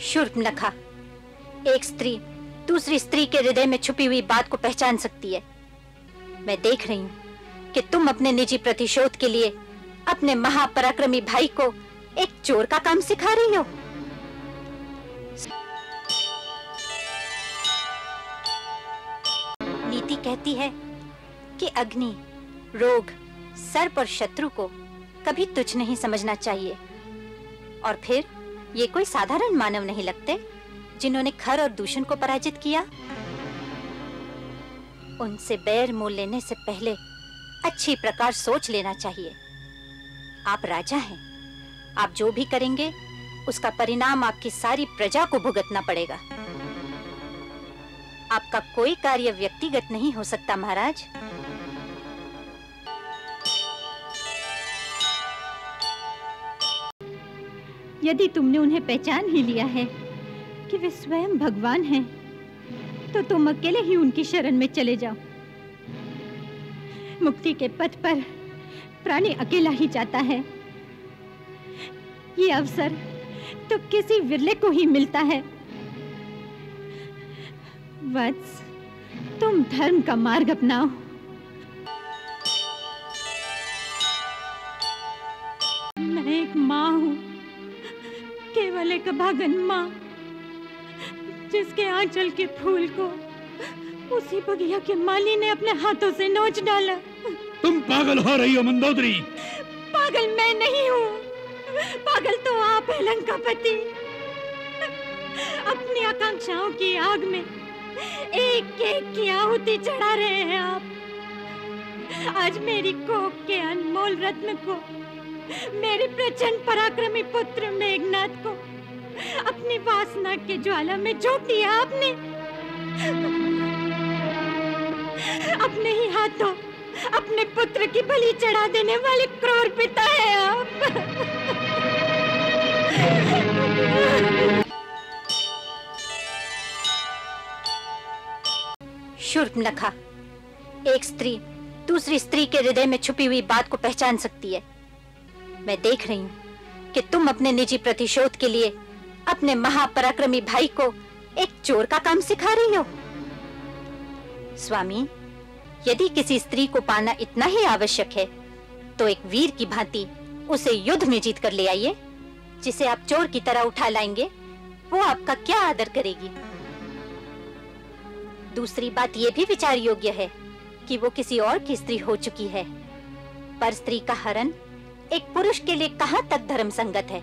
शूर्पनखा एक स्त्री दूसरी स्त्री के हृदय में छुपी हुई बात को पहचान सकती है। मैं देख रही हूँ कि तुम अपने निजी प्रतिशोध के लिए अपने महापराक्रमी भाई को एक चोर का काम सिखा रही हो। नीति कहती है कि अग्नि, रोग, सर्प और शत्रु को कभी तुच्छ नहीं समझना चाहिए। और फिर ये कोई साधारण मानव नहीं लगते, जिन्होंने खर और दूषण को पराजित किया। उनसे बैर मोल लेने से पहले अच्छी प्रकार सोच लेना चाहिए। आप राजा हैं। आप जो भी करेंगे, उसका परिणाम आपकी सारी प्रजा को भुगतना पड़ेगा। आपका कोई कार्य व्यक्तिगत नहीं हो सकता, महाराज। यदि तुमने उन्हें पहचान ही लिया है कि वे स्वयं भगवान हैं, तो तुम अकेले ही उनकी शरण में चले जाओ। मुक्ति के पथ पर प्राणी अकेला ही जाता है। ये अवसर तो किसी विरले को ही मिलता है। वत्स तुम धर्म का मार्ग अपनाओ। मैं एक माँ केवल एक भागन माँ जिसके आंचल के फूल को उसी बगिया के माली ने अपने हाथों से नोच डाला। तुम पागल हो रही हो मंदोदरी। पागल मैं नहीं हूँ। पागल तो आप है लंकापति। अपनी आकांक्षाओं की आग में एक एक की आहुति चढ़ा रहे हैं आप। आज मेरी कोख के अनमोल रत्न को मेरे प्रचंड पराक्रमी पुत्र मेघनाथ को अपनी वासना के ज्वाला में झोंक दिया आपने। अपने ही हाथों अपने पुत्र की बलि चढ़ा देने वाले क्रूर पिता है आप। शूर्पनखा एक स्त्री दूसरी स्त्री के हृदय में छुपी हुई बात को पहचान सकती है। मैं देख रही हूँ कि तुम अपने निजी प्रतिशोध के लिए अपने महापराक्रमी भाई को एक चोर का काम सिखा रही हो। स्वामी, यदि किसी स्त्री को पाना इतना ही आवश्यक है तो एक वीर की भांति उसे युद्ध में जीत कर ले आइए, जिसे आप चोर की तरह उठा लाएँगे, वो आपका क्या आदर करेगी? दूसरी बात ये भी विचार योग्य है कि वो किसी और की स्त्री हो चुकी है, पर स्त्री का हरण एक पुरुष के लिए कहाँ तक धर्म संगत है?